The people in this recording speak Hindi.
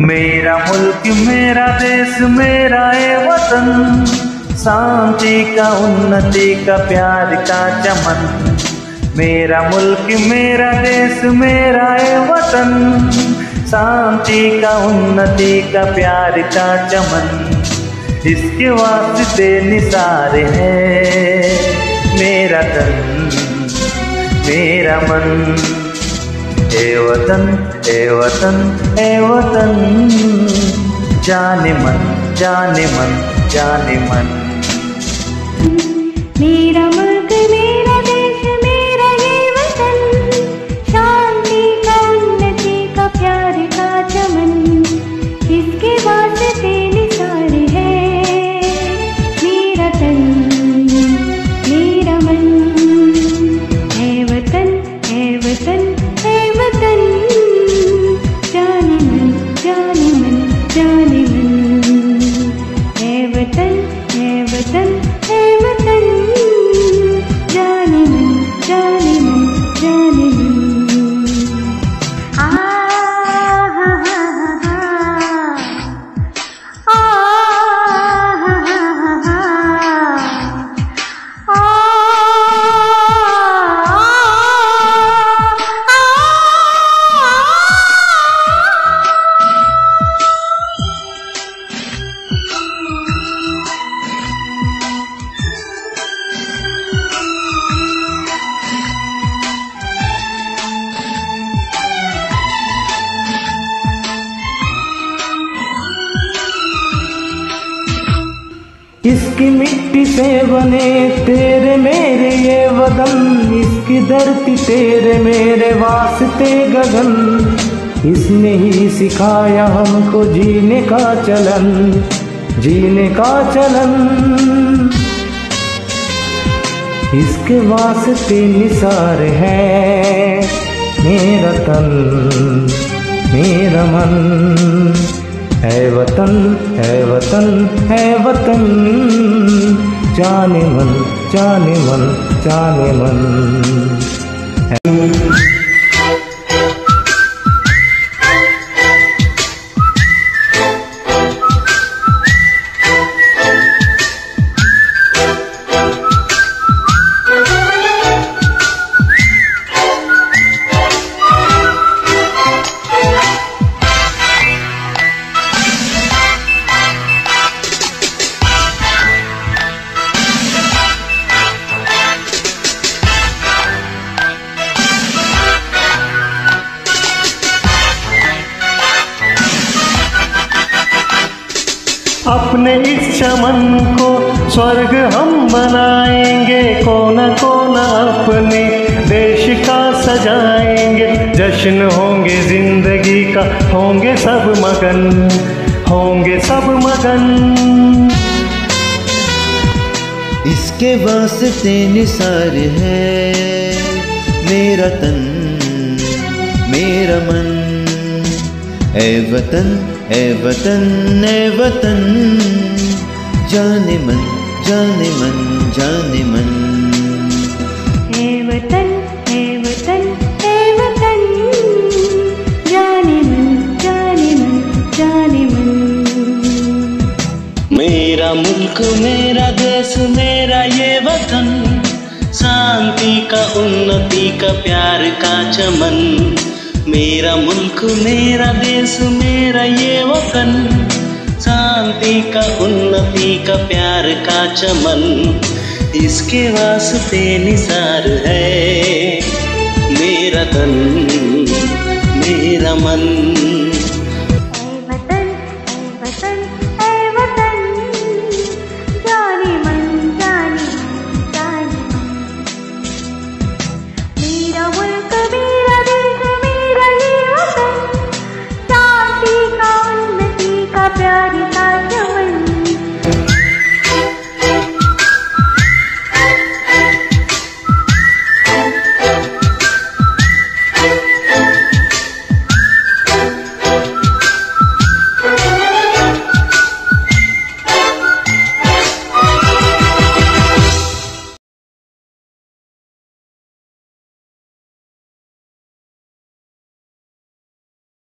मेरा मुल्क, मेरा देश, मेरा ए वतन। शांति का, उन्नति का, प्यार का चमन। मेरा मुल्क, मेरा देश, मेरा ए वतन। शांति का, उन्नति का, प्यार का चमन। इसके वास्ते निसार है मेरा तन मेरा मन। ए वतन ए वतन ए वतन। जाने मन जाने मन जाने मन। इसकी मिट्टी से बने तेरे मेरे ये वदन, इसकी धरती तेरे मेरे वास्ते गगन। इसने ही सिखाया हमको जीने का चलन, जीने का चलन। इसके वास्ते निसार है मेरा तन, मेरा मन। है वतन है वतन है वतन। जाने मन जाने मन जाने मन। अपने इस चमन को स्वर्ग हम बनाएँगे कोना कोना अपने देश का सजाएँगे। जश्न होंगे, ज़िंदगी का होंगे सब मगन, होंगे सब मगन। इसके वास्ते निसार है मेरा तन, मेरा मन। ए वतन ए वतन ए वतन। जाने मन जाने मन जाने मन। है वतन है वतन है वतन। जाने मन जाने मन जाने मन। मेरा मुल्क मेरा देश मेरा ये वतन। शांति का उन्नति का प्यार का चमन। मेरा मुल्क मेरा देश मेरा ये वतन। शांति का, उन्नति का, प्यार का चमन। इसके वास्ते निसार है मेरा तन मेरा मन। ऐ वतन।